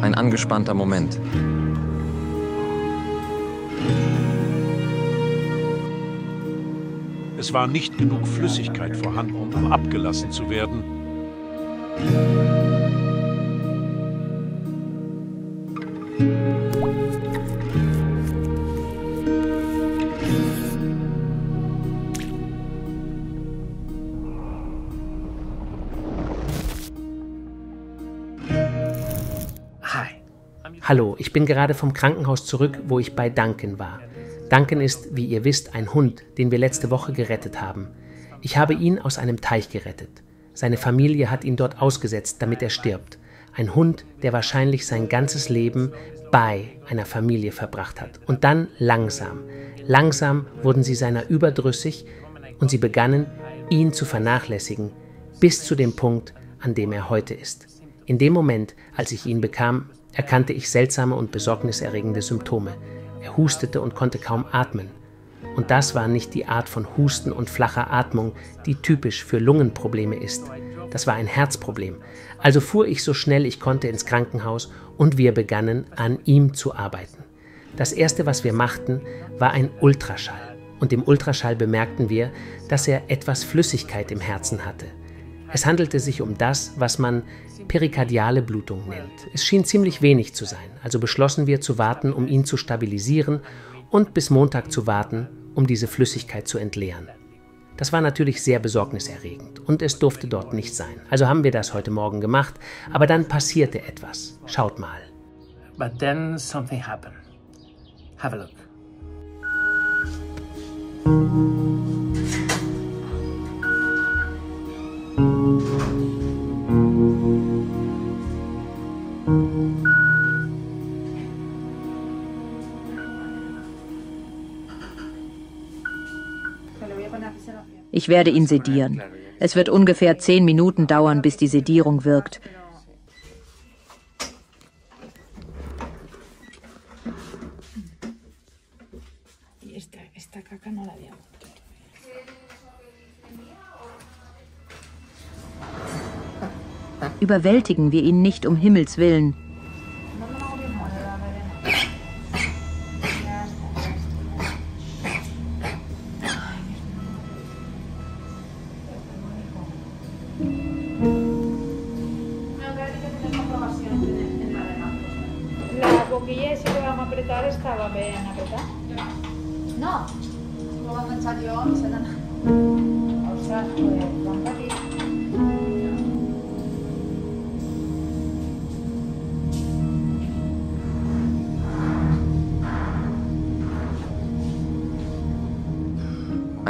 Ein angespannter Moment. Es war nicht genug Flüssigkeit vorhanden, um abgelassen zu werden. Hallo, ich bin gerade vom Krankenhaus zurück, wo ich bei Duncan war. Duncan ist, wie ihr wisst, ein Hund, den wir letzte Woche gerettet haben. Ich habe ihn aus einem Teich gerettet. Seine Familie hat ihn dort ausgesetzt, damit er stirbt. Ein Hund, der wahrscheinlich sein ganzes Leben bei einer Familie verbracht hat. Und dann langsam, langsam wurden sie seiner überdrüssig und sie begannen, ihn zu vernachlässigen, bis zu dem Punkt, an dem er heute ist. In dem Moment, als ich ihn bekam, erkannte ich seltsame und besorgniserregende Symptome. Er hustete und konnte kaum atmen. Und das war nicht die Art von Husten und flacher Atmung, die typisch für Lungenprobleme ist. Das war ein Herzproblem. Also fuhr ich so schnell ich konnte ins Krankenhaus und wir begannen an ihm zu arbeiten. Das erste, was wir machten, war ein Ultraschall. Und im Ultraschall bemerkten wir, dass er etwas Flüssigkeit im Herzen hatte. Es handelte sich um das, was man perikardiale Blutung nennt. Es schien ziemlich wenig zu sein, also beschlossen wir zu warten, um ihn zu stabilisieren und bis Montag zu warten, um diese Flüssigkeit zu entleeren. Das war natürlich sehr besorgniserregend und es durfte dort nicht sein. Also haben wir das heute Morgen gemacht, aber dann passierte etwas. Schaut mal. But then something happened. Have a look. Ich werde ihn sedieren. Es wird ungefähr zehn Minuten dauern, bis die Sedierung wirkt. Überwältigen wir ihn nicht um Himmels willen. No, no.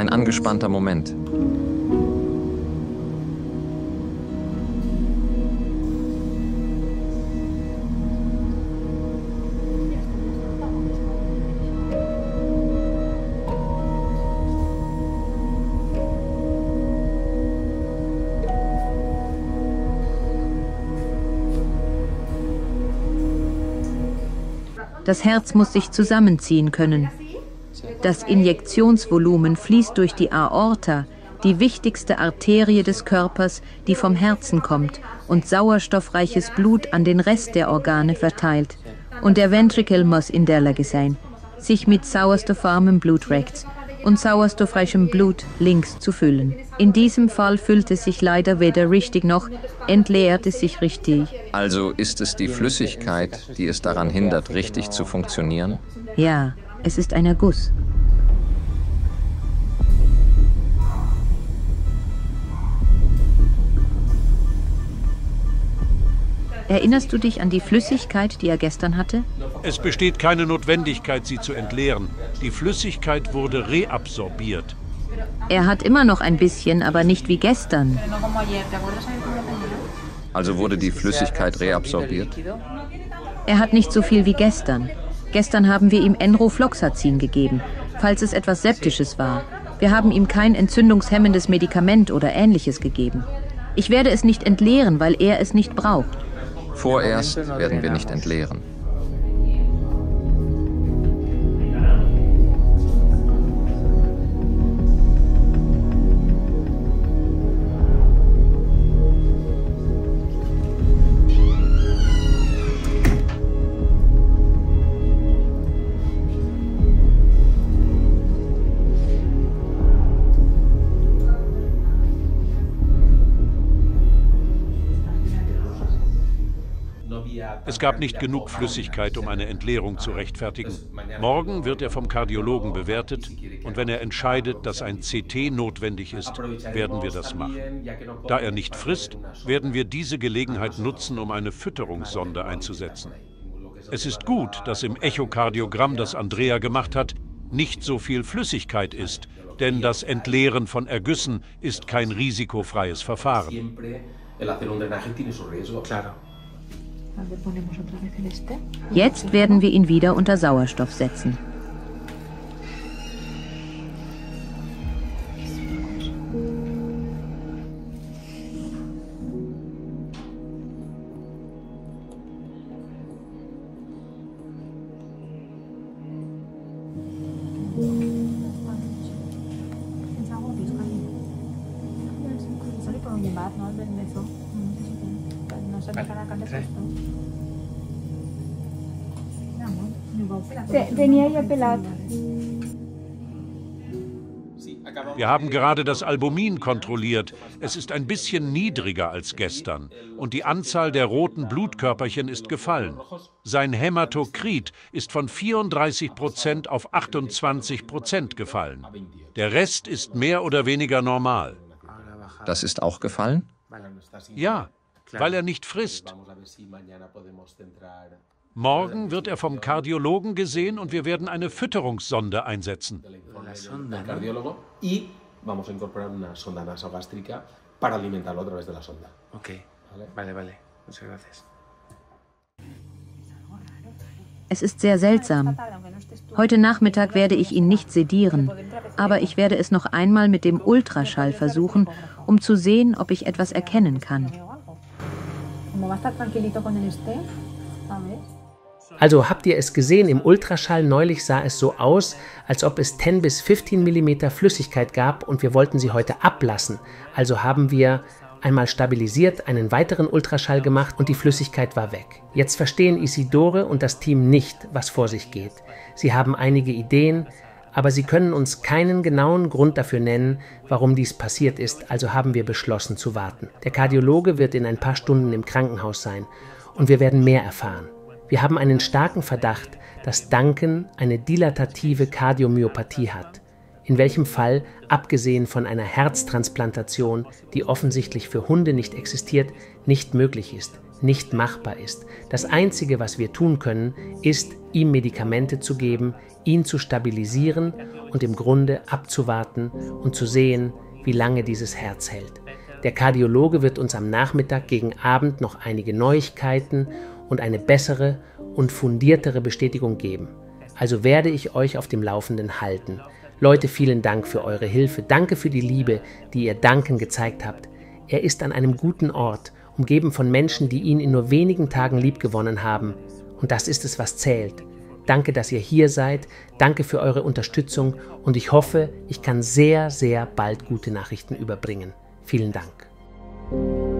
Ein angespannter Moment. Das Herz muss sich zusammenziehen können. Das Injektionsvolumen fließt durch die Aorta, die wichtigste Arterie des Körpers, die vom Herzen kommt und sauerstoffreiches Blut an den Rest der Organe verteilt. Und der Ventricle muss in der Lage sein, sich mit sauerstoffarmem Blut rechts und sauerstoffreichem Blut links zu füllen. In diesem Fall füllt es sich leider weder richtig noch entleert es sich richtig. Also ist es die Flüssigkeit, die es daran hindert, richtig zu funktionieren? Ja, es ist ein Erguss. Erinnerst du dich an die Flüssigkeit, die er gestern hatte? Es besteht keine Notwendigkeit, sie zu entleeren. Die Flüssigkeit wurde reabsorbiert. Er hat immer noch ein bisschen, aber nicht wie gestern. Also wurde die Flüssigkeit reabsorbiert? Er hat nicht so viel wie gestern. Gestern haben wir ihm Enrofloxacin gegeben, falls es etwas Septisches war. Wir haben ihm kein entzündungshemmendes Medikament oder ähnliches gegeben. Ich werde es nicht entleeren, weil er es nicht braucht. Vorerst werden wir nicht entleeren. Es gab nicht genug Flüssigkeit, um eine Entleerung zu rechtfertigen. Morgen wird er vom Kardiologen bewertet und wenn er entscheidet, dass ein CT notwendig ist, werden wir das machen. Da er nicht frisst, werden wir diese Gelegenheit nutzen, um eine Fütterungssonde einzusetzen. Es ist gut, dass im Echokardiogramm, das Andrea gemacht hat, nicht so viel Flüssigkeit ist, denn das Entleeren von Ergüssen ist kein risikofreies Verfahren. Jetzt werden wir ihn wieder unter Sauerstoff setzen. Tenía. Wir haben gerade das Albumin kontrolliert. Es ist ein bisschen niedriger als gestern. Und die Anzahl der roten Blutkörperchen ist gefallen. Sein Hämatokrit ist von 34 Prozent auf 28 Prozent gefallen. Der Rest ist mehr oder weniger normal. Das ist auch gefallen? Ja, weil er nicht frisst. Morgen wird er vom Kardiologen gesehen und wir werden eine Fütterungssonde einsetzen. Es ist sehr seltsam. Heute Nachmittag werde ich ihn nicht sedieren, aber ich werde es noch einmal mit dem Ultraschall versuchen, um zu sehen, ob ich etwas erkennen kann. Also habt ihr es gesehen, im Ultraschall neulich sah es so aus, als ob es 10 bis 15 mm Flüssigkeit gab und wir wollten sie heute ablassen. Also haben wir einmal stabilisiert, einen weiteren Ultraschall gemacht und die Flüssigkeit war weg. Jetzt verstehen Isidore und das Team nicht, was vor sich geht. Sie haben einige Ideen, aber sie können uns keinen genauen Grund dafür nennen, warum dies passiert ist, also haben wir beschlossen zu warten. Der Kardiologe wird in ein paar Stunden im Krankenhaus sein und wir werden mehr erfahren. Wir haben einen starken Verdacht, dass Duncan eine dilatative Kardiomyopathie hat, in welchem Fall, abgesehen von einer Herztransplantation, die offensichtlich für Hunde nicht existiert, nicht möglich ist, nicht machbar ist. Das Einzige, was wir tun können, ist, ihm Medikamente zu geben, ihn zu stabilisieren und im Grunde abzuwarten und zu sehen, wie lange dieses Herz hält. Der Kardiologe wird uns am Nachmittag gegen Abend noch einige Neuigkeiten und eine bessere und fundiertere Bestätigung geben. Also werde ich euch auf dem Laufenden halten. Leute, vielen Dank für eure Hilfe. Danke für die Liebe, die ihr Danken gezeigt habt. Er ist an einem guten Ort, umgeben von Menschen, die ihn in nur wenigen Tagen liebgewonnen haben. Und das ist es, was zählt. Danke, dass ihr hier seid. Danke für eure Unterstützung und ich hoffe, ich kann sehr, sehr bald gute Nachrichten überbringen. Vielen Dank.